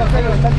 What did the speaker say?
Ja.